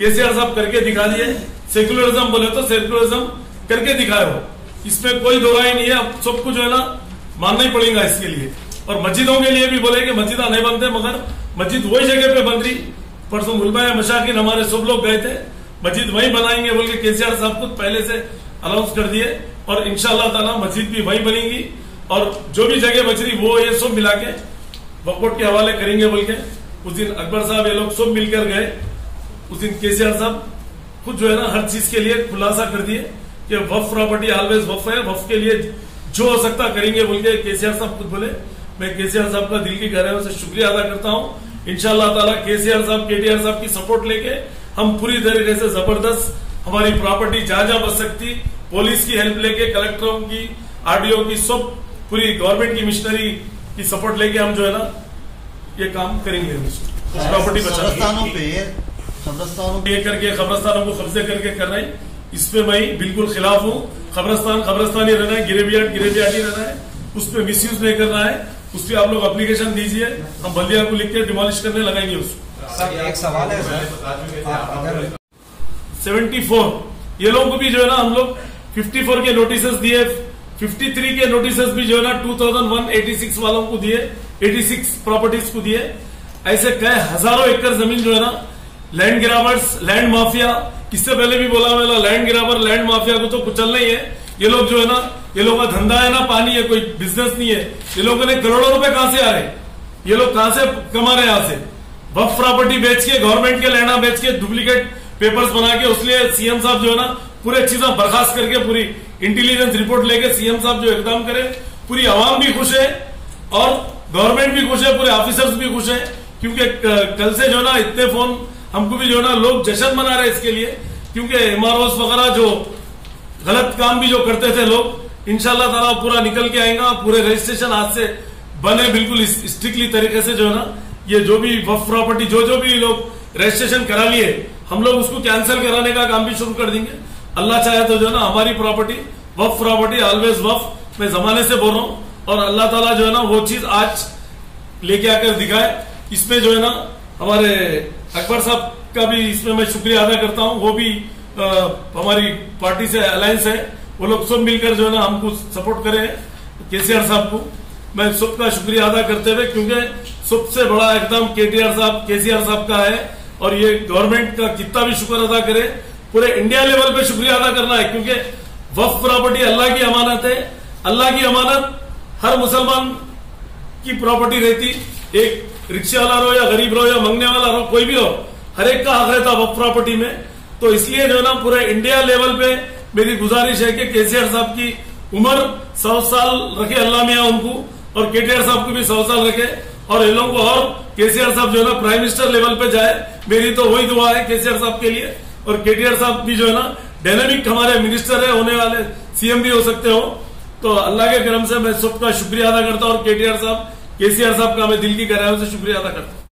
केसीआर साहब करके दिखा दिए। सेक्युलरिज्म बोले तो सेक्युलरिज्म करके दिखाए हो। इसमें कोई दो नहीं है, अब सबको जो है ना, मानना ही पड़ेगा इसके लिए। और मस्जिदों के लिए भी बोले कि मस्जिदा नहीं बनते मगर मस्जिद वही जगह पे बन रही। परसों मुलबा मशाकिन हमारे सब लोग गए थे। मस्जिद वही बनाएँगे बोल के केसीआर साहब खुद पहले से अनाउंस कर दिए। और इनशाला ताला मस्जिद भी वही बनेगी। और जो भी जगह बच रही, वो ये सब मिला के वकबोर्ड के हवाले करेंगे बोल के। उस दिन अकबर साहब ये लोग सब मिलकर गए। उस दिन केसीआर साहब खुद जो है ना हर चीज़ के लिए खुलासा कर दिए कि वफ प्रॉपर्टी ऑलवेज वफ है। वफ के लिए जो हो सकता करेंगे बोल के केसीआर साहब खुद बोले। मैं केसीआर साहब का दिल की गहराइयों से शुक्रिया अदा करता हूँ। इंशाल्लाह ताला केसीआर साहब, केटीआर साहब की सपोर्ट लेके हम पूरी तरीके से ज़बरदस्त हमारी प्रॉपर्टी जहाँ जहाँ बच सकती पुलिस की हेल्प लेके कलेक्टरों की आरडीओ की, सब पूरी गवर्नमेंट की मिशनरी की सपोर्ट लेके हम जो है ना ये काम करेंगे। प्रॉपर्टी बचाने पे ये करके खबरस्तानों को कब्जे करके कर रहे हैं। इस पे मैं बिल्कुल खिलाफ हूँ। खबरस्तान खबरस्तान ही रहना है गिरेबियाट गिरेबियाट ही रहना है। उस पर मिस यूज़ नहीं करना है। उस पर आप लोग अप्लीकेशन दीजिए। हम बल्दिया को लिख के डिमोलिश करने लगाएँगे उसको सर एक सवाल है सर। आप अगर 74 ये लोगों को भी जो है ना हम लोग 54 के नोटिस दिए 53 के नोटिस भी जो है ना 2001 वालों को दिए 86 प्रॉपर्टीज़ को दिए। ऐसे कई हज़ारों एकड़ ज़मीन जो है ना लैंड गिरावर्स लैंड माफिया किससे पहले भी बोला मैंने लैंड गिरावर लैंड माफिया को तो कुचलना ही है। ये लोग जो है ना, ये लोग का धंधा है ना, पानी है, कोई बिज़नेस नहीं है। ये लोगों ने करोड़ों रुपए कहाँ से आ रहे ये लोग कहाँ से कमा रहे यहाँ से? वफ प्रॉपर्टी बेच के गवर्नमेंट के लैंडा बेच के डुप्लीकेट पेपर्स बना के, उसलिए सीएम साहब जो है ना, पूरे चीज़ें बर्खास्त करके पूरी इंटेलिजेंस रिपोर्ट लेके सीएम साहब जो एकदम करे। पूरी आवाम भी खुश है और गवर्नमेंट भी खुश है, पूरे ऑफिसर्स भी खुश है। क्योंकि कल से जो है ना, इतने फ़ोन हमको भी जो है ना, लोग जश्न मना रहे इसके लिए, क्योंकि एमआरओस वगैरह जो गलत काम भी जो करते थे लोग इनशाला ताला पूरा निकल के आएगा, पूरे रजिस्ट्रेशन आज से बने बिल्कुल स्ट्रिक्टली तरीके से जो है ना, ये जो भी वफ प्रॉपर्टी जो जो भी लोग रजिस्ट्रेशन करा लिए, हम लोग उसको कैंसिल कराने का काम भी शुरू कर देंगे। अल्लाह चाहे तो जो है ना, हमारी प्रॉपर्टी वफ प्रॉपर्टी ऑलवेज वफ मैं जमाने से बोल रहा हूँ, और अल्लाह ताला जो है ना, वो चीज़ आज लेके आकर दिखाए, इसमें जो है ना, हमारे अकबर साहब का भी इसमें मैं शुक्रिया अदा करता हूँ। वो भी आ, हमारी पार्टी से अलायंस है। वो लोग सब मिलकर जो है ना हमको सपोर्ट करे केसीआर साहब को। मैं सबका शुक्रिया अदा करते हुए क्योंकि सबसे बड़ा एकदम केटीआर साहब केसीआर साहब का है और ये गवर्नमेंट का कितना भी शुक्र अदा करे पूरे इंडिया लेवल पे शुक्रिया अदा करना है क्योंकि वफ प्रॉपर्टी अल्लाह की अमानत है। अल्लाह की अमानत हर मुसलमान की प्रॉपर्टी रहती। एक रिक्शा वाला रहो या गरीब रहो या मंगने वाला रहो कोई भी हो, हर एक का हक रहता वफ प्रॉपर्टी में। तो इसलिए जो है ना, पूरे इंडिया लेवल पे मेरी गुजारिश है कि केसीआर साहब की उम्र सौ साल रखे अल्लाह मियाँ उनको, और केटीआर साहब को भी सौ साल रखे, और इन लोगों को और केसीआर साहब जो है ना प्राइम मिनिस्टर लेवल पे जाए। मेरी तो वही दुआ है केसीआर साहब के लिए, और केटीआर साहब भी जो है ना डायनेमिक हमारे मिनिस्टर है, होने वाले सीएम भी हो सकते हो। तो अल्लाह के करम से मैं सबका शुक्रिया अदा करता हूँ और केटीआर साहब केसीआर साहब का हमें दिल की गहराइयों से शुक्रिया अदा करता हूँ।